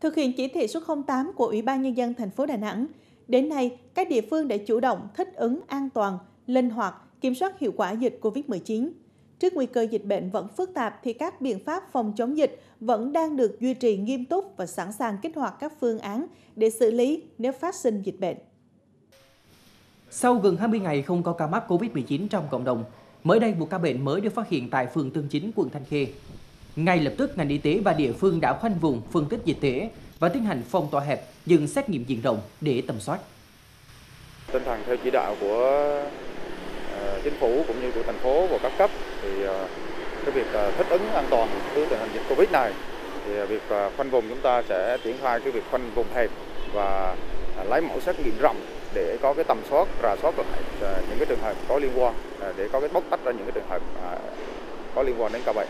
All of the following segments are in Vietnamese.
Thực hiện chỉ thị số 08 của Ủy ban Nhân dân thành phố Đà Nẵng, đến nay các địa phương đã chủ động thích ứng an toàn, linh hoạt, kiểm soát hiệu quả dịch COVID-19. Trước nguy cơ dịch bệnh vẫn phức tạp thì các biện pháp phòng chống dịch vẫn đang được duy trì nghiêm túc và sẵn sàng kích hoạt các phương án để xử lý nếu phát sinh dịch bệnh. Sau gần 20 ngày không có ca mắc COVID-19 trong cộng đồng, mới đây một ca bệnh mới được phát hiện tại phường Tương Chính, quận Thanh Khê. Ngay lập tức, ngành y tế và địa phương đã khoanh vùng, phân tích dịch tễ và tiến hành phong tỏa hẹp, dừng xét nghiệm diện rộng để tầm soát. Tinh thần theo chỉ đạo của ờ, chính phủ cũng như của thành phố và các cấp thì ờ, cái việc ờ, thích ứng an toàn với tình hình dịch Covid này thì việc khoanh vùng chúng ta sẽ triển khai cái việc khoanh vùng hẹp và lấy mẫu xét nghiệm rộng để có cái tầm soát rà soát lại những cái trường hợp có liên quan để có cái bóc tách ra những cái trường hợp có liên quan đến ca bệnh.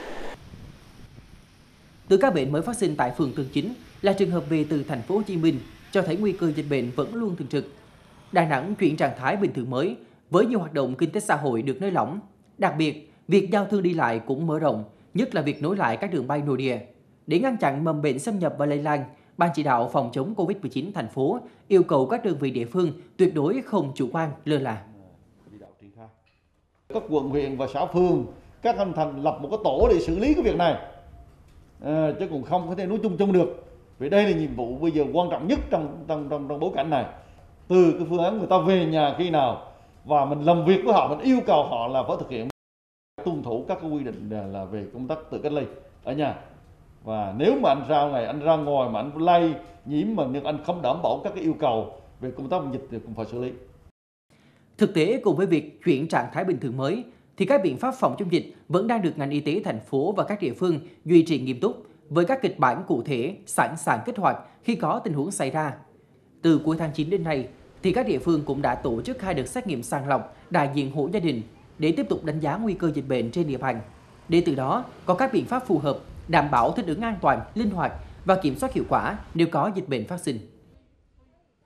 Từ các bệnh mới phát sinh tại phường Tương Chính là trường hợp về từ thành phố Hồ Chí Minh cho thấy nguy cơ dịch bệnh vẫn luôn thường trực. Đà Nẵng chuyển trạng thái bình thường mới với nhiều hoạt động kinh tế xã hội được nới lỏng. Đặc biệt, việc giao thương đi lại cũng mở rộng, nhất là việc nối lại các đường bay nội địa. Để ngăn chặn mầm bệnh xâm nhập và lây lan, Ban chỉ đạo phòng chống COVID-19 thành phố yêu cầu các đơn vị địa phương tuyệt đối không chủ quan lơ là. Các quận huyện và xã phường, các anh thành lập một cái tổ để xử lý cái việc này à, chứ cũng không có thể nói chung chung được. Vì đây là nhiệm vụ bây giờ quan trọng nhất trong trong trong, trong bối cảnh này. Từ cái phương án người ta về nhà khi nào và mình làm việc với họ mình yêu cầu họ là phải thực hiện tuân thủ các cái quy định là về công tác tự cách ly ở nhà. Và nếu mà anh ra ngày anh ra ngoài mà anh lây nhiễm mà nhưng anh không đảm bảo các cái yêu cầu về công tác phòng dịch thì cũng phải xử lý. Thực tế cùng với việc chuyển trạng thái bình thường mới thì các biện pháp phòng chống dịch vẫn đang được ngành y tế thành phố và các địa phương duy trì nghiêm túc với các kịch bản cụ thể sẵn sàng kích hoạt khi có tình huống xảy ra. Từ cuối tháng 9 đến nay, thì các địa phương cũng đã tổ chức hai đợt xét nghiệm sàng lọc đại diện hộ gia đình để tiếp tục đánh giá nguy cơ dịch bệnh trên địa bàn. Để từ đó có các biện pháp phù hợp đảm bảo thích ứng an toàn, linh hoạt và kiểm soát hiệu quả nếu có dịch bệnh phát sinh.